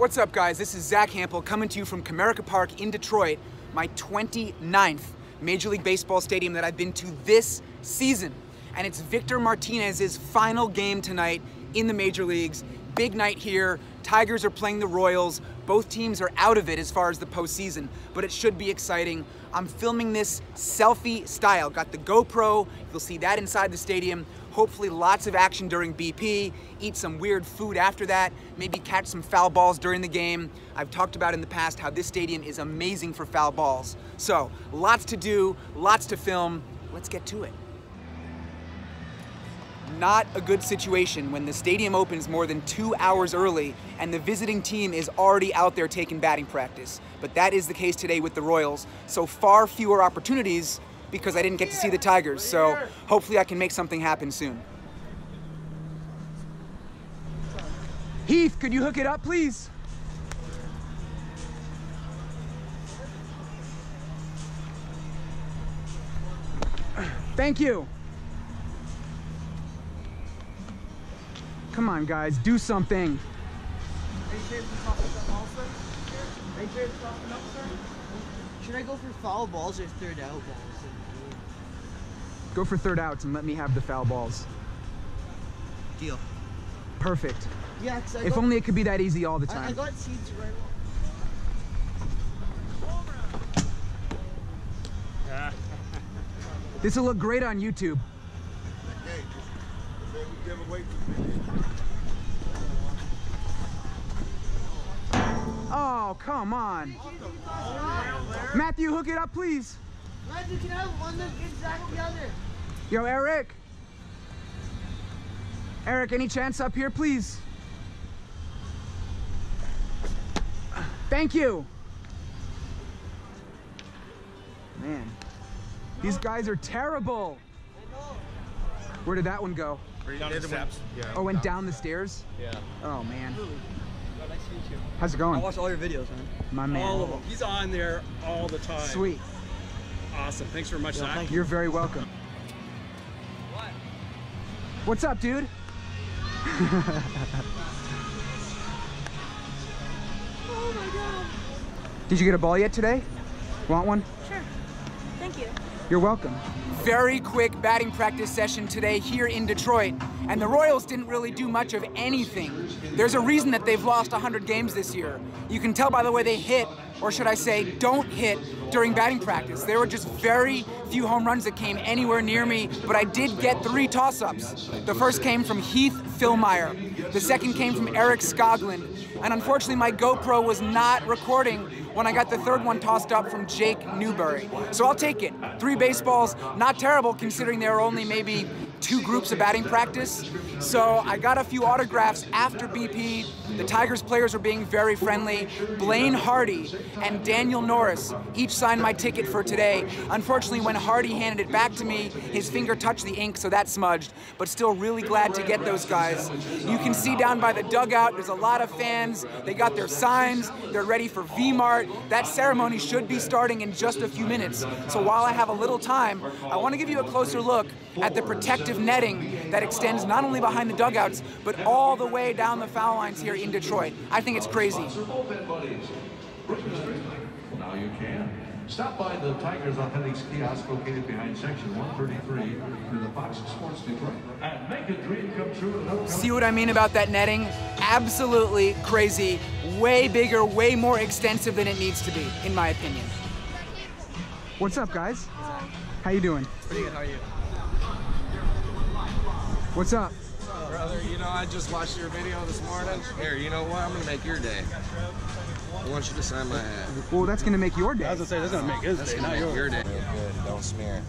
What's up, guys? This is Zack Hample coming to you from Comerica Park in Detroit, my 29th Major League Baseball stadium that I've been to this season. And it's Victor Martinez's final game tonight in the major leagues. Big night here. Tigers are playing the Royals. Both teams are out of it as far as the postseason, but it should be exciting. I'm filming this selfie style. Got the GoPro. You'll see that inside the stadium. Hopefully lots of action during BP, eat some weird food after that, maybe catch some foul balls during the game. I've talked about in the past how this stadium is amazing for foul balls. So lots to do, lots to film. Let's get to it not a good situation when the stadium opens more than two hours early and the visiting team is already out there taking batting practice. But that is the case today with the Royals. So far fewer opportunities because I didn't get to see the Tigers. So hopefully I can make something happen soon. Heath, could you hook it up, please? Thank you. Come on, guys, do something. Should I go for foul balls or third out balls? Go for third outs and let me have the foul balls. Deal. Perfect. Yeah, cause I If got, only it could be that easy all the I, I time. got seats right. This will look great on YouTube. Hey, just say we give away too Oh, come on. Matthew, hook it up, please. Matthew, can I have one that the other? Yo, Eric. Eric, any chance up here, please? Thank you. Man, these guys are terrible. Where did that one go? Down the steps. Yeah. Oh, went down the stairs? Yeah. Oh, man. Oh, nice to meet you. How's it going? I going? watch all your videos, man. My man. All of them. He's on there all the time. Sweet. Awesome. Thanks very much, Zack. You're very welcome. What? What's up, dude? Oh my god. Did you get a ball yet today? Want one? Sure. Thank you. You're welcome. Very quick batting practice session today here in Detroit, and the Royals didn't really do much of anything. There's a reason that they've lost 100 games this year. You can tell by the way they hit, or should I say, don't hit during batting practice. There were just very few home runs that came anywhere near me, but I did get three toss-ups. The first came from Heath Fillmyer. The second came from Eric Skoglund. And unfortunately, my GoPro was not recording when I got the third one tossed up from Jake Newberry. So I'll take it. Three baseballs, not terrible considering there were only maybe two groups of batting practice. So I got a few autographs after BP. The Tigers players are being very friendly. Blaine Hardy and Daniel Norris each signed my ticket for today. Unfortunately, when Hardy handed it back to me, his finger touched the ink, so that smudged. But still really glad to get those guys. You can see down by the dugout, there's a lot of fans. They got their signs. They're ready for V-Mart. That ceremony should be starting in just a few minutes. So while I have a little time, I want to give you a closer look at the protective netting that extends not only behind the dugouts, but all the way down the foul lines here in Detroit. I think it's crazy. Now you can. Stop by the Tigers Athletics kiosk located behind section 133 near the Fox Sports Detroit and make a dream come true. and See what I mean about that netting? Absolutely crazy. Way bigger, way more extensive than it needs to be, in my opinion. What's up, guys? How you doing? Pretty good. How are you? What's up? Brother, you know, I just watched your video this morning. Here, you know what? I'm gonna make your day. I want you to sign my hat. Well, that's gonna make your day. I was gonna say, that's gonna make his That's day, gonna not yours. your day. good, don't smear.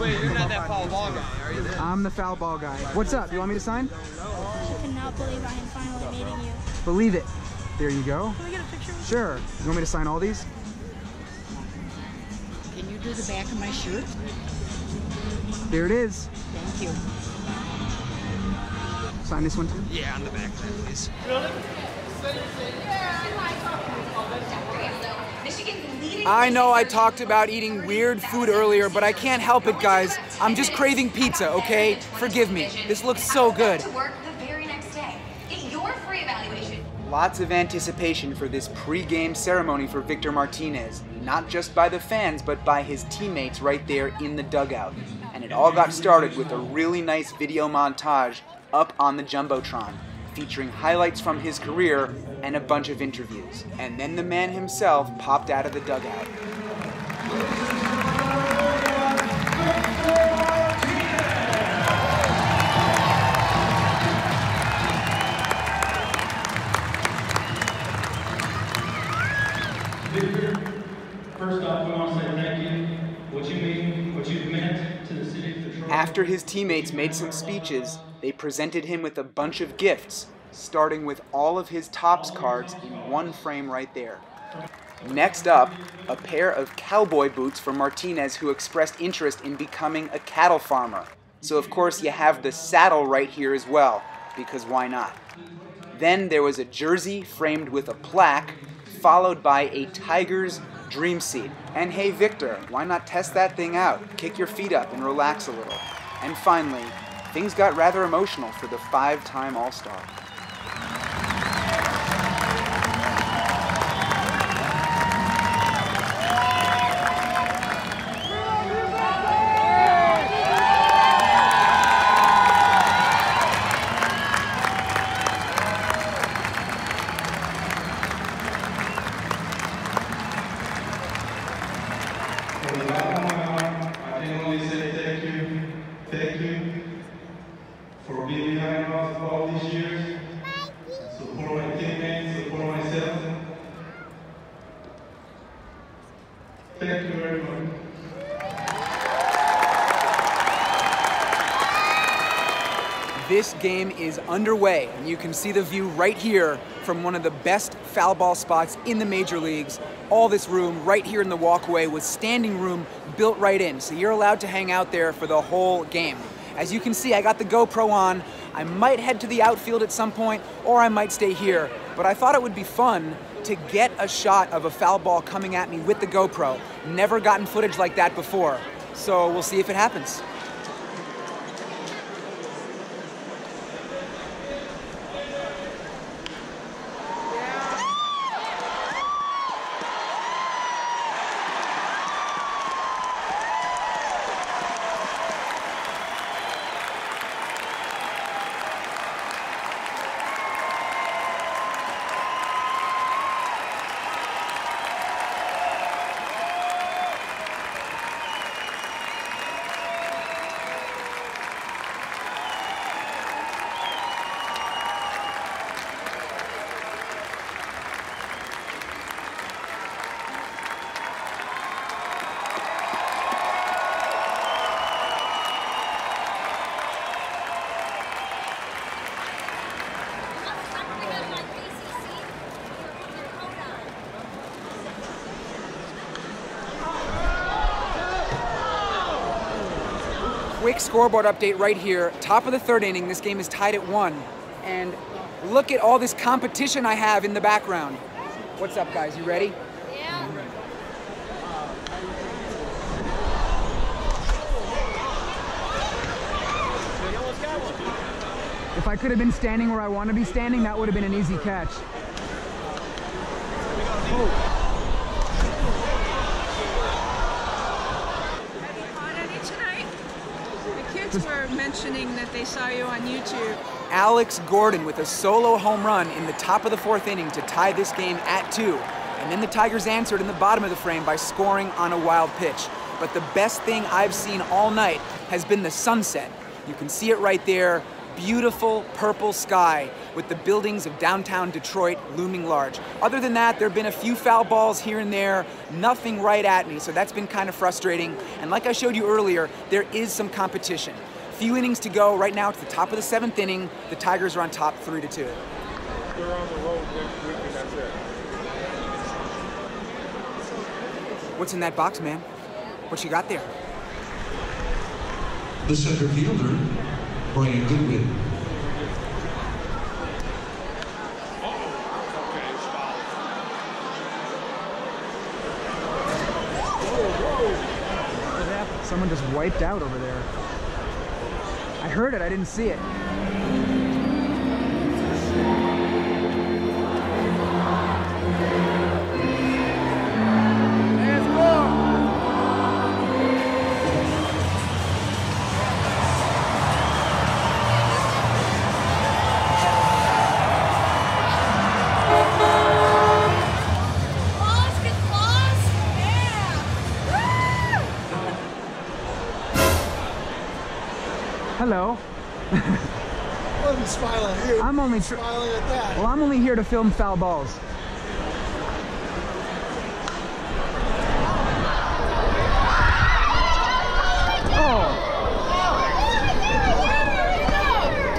Wait, you're not that foul ball guy, are you? I'm the foul ball guy. What's up? You want me to sign? I cannot believe I am finally meeting you. Believe it. There you go. Can we get a picture with Sure. You want me to sign all these? Can you do the back of my shirt? There it is. Thank you. Sign this one too. Yeah, on the back there, please. I know I talked about eating weird food earlier, but I can't help it, guys. I'm just craving pizza, okay? Forgive me. This looks so good. To work the very next day. Get your free evaluation. Lots of anticipation for this pre-game ceremony for Victor Martinez, not just by the fans, but by his teammates right there in the dugout. And it all got started with a really nice video montage up on the Jumbotron, featuring highlights from his career and a bunch of interviews. And then the man himself popped out of the dugout. First off, we want to say thank you. What you mean, what you've meant to the city of Detroit. After his teammates made some speeches, they presented him with a bunch of gifts, starting with all of his Topps cards in one frame right there. Next up, a pair of cowboy boots for Martinez who expressed interest in becoming a cattle farmer. So of course you have the saddle right here as well, because why not? Then there was a jersey framed with a plaque, followed by a Tigers dream seat. And hey Victor, why not test that thing out? Kick your feet up and relax a little. And finally, things got rather emotional for the five-time All-Star. From Thank you very much. This game is underway, and you can see the view right here from one of the best foul ball spots in the major leagues. All this room right here in the walkway with standing room built right in, so you're allowed to hang out there for the whole game. As you can see, I got the GoPro on. I might head to the outfield at some point, or I might stay here, but I thought it would be fun to get a shot of a foul ball coming at me with the GoPro. Never gotten footage like that before, so we'll see if it happens. Quick scoreboard update right here. Top of the third inning, this game is tied at one. And look at all this competition I have in the background. What's up, guys? You ready? Yeah. If I could have been standing where I want to be standing, that would have been an easy catch you caught any tonight? Were mentioning that they saw you on YouTube. Alex Gordon with a solo home run in the top of the fourth inning to tie this game at two. And then the Tigers answered in the bottom of the frame by scoring on a wild pitch. But the best thing I've seen all night has been the sunset. You can see it right there. Beautiful purple sky with the buildings of downtown Detroit looming large. Other than that, there have been a few foul balls here and there, nothing right at me, so that's been kind of frustrating. And like I showed you earlier, there is some competition. Few innings to go. Right now, it's the top of the seventh inning. The Tigers are on top, three to two. We're on the road next week, and that's it. What's in that box, man? What you got there? The center fielder, Brian Goodwin. Someone just wiped out over there. I heard it. I didn't see it. Hello. I'm smiling. I'm only smiling at that. Well, I'm only here to film foul balls. Oh.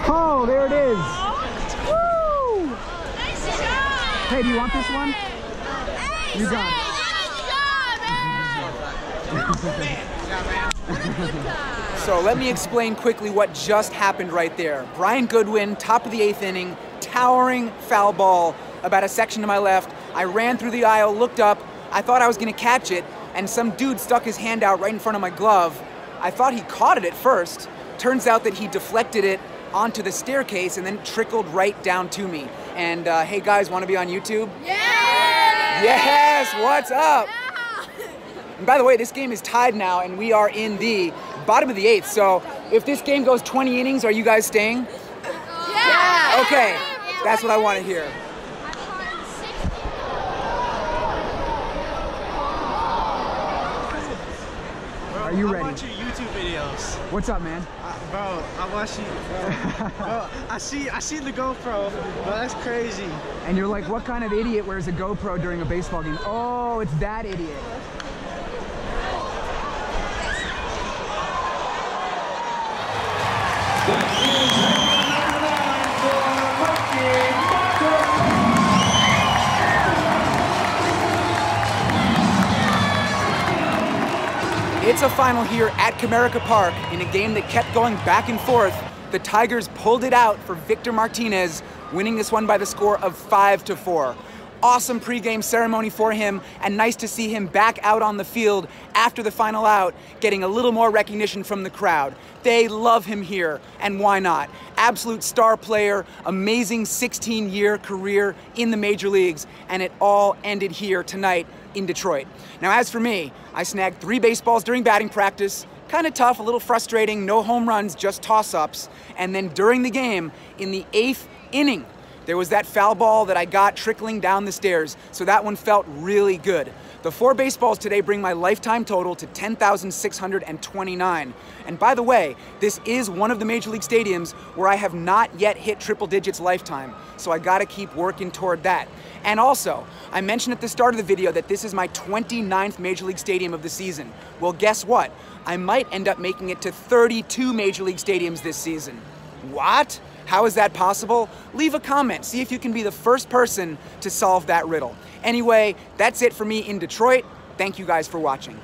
Oh, there it is. Woo! Hey, do you want this one? You got it. So let me explain quickly what just happened right there. Brian Goodwin, top of the eighth inning, towering foul ball about a section to my left. I ran through the aisle, looked up, I thought I was gonna catch it, and some dude stuck his hand out right in front of my glove. I thought he caught it at first. Turns out that he deflected it onto the staircase and then trickled right down to me. And uh, hey guys, wanna be on YouTube? Yes, Yes, what's up? And by the way, this game is tied now, and we are in the bottom of the eighth. So if this game goes 20 innings, are you guys staying? Yeah. Okay, that's what I want to hear. Are you I ready? watch your YouTube videos. What's up, man? Uh, bro, I watch you, bro. bro. I see, I see the GoPro, but that's crazy. And you're like, what kind of idiot wears a GoPro during a baseball game? Oh, it's that idiot. It's a final here at Comerica Park in a game that kept going back and forth. The Tigers pulled it out for Victor Martinez, winning this one by the score of 5 to 4. Awesome pregame ceremony for him, and nice to see him back out on the field after the final out, getting a little more recognition from the crowd. They love him here, and why not? Absolute star player, amazing 16 year career in the major leagues, and it all ended here tonight in Detroit. Now, as for me, I snagged three baseballs during batting practice. Kind of tough, a little frustrating, no home runs, just toss ups. And then during the game, in the eighth inning, there was that foul ball that I got trickling down the stairs, so that one felt really good. The four baseballs today bring my lifetime total to 10,629. And by the way, this is one of the major league stadiums where I have not yet hit triple digits lifetime, so I gotta keep working toward that. And also, I mentioned at the start of the video that this is my 29th major league stadium of the season. Well, guess what? I might end up making it to 32 major league stadiums this season. What? How is that possible? Leave a comment, see if you can be the first person to solve that riddle. Anyway, that's it for me in Detroit. Thank you guys for watching.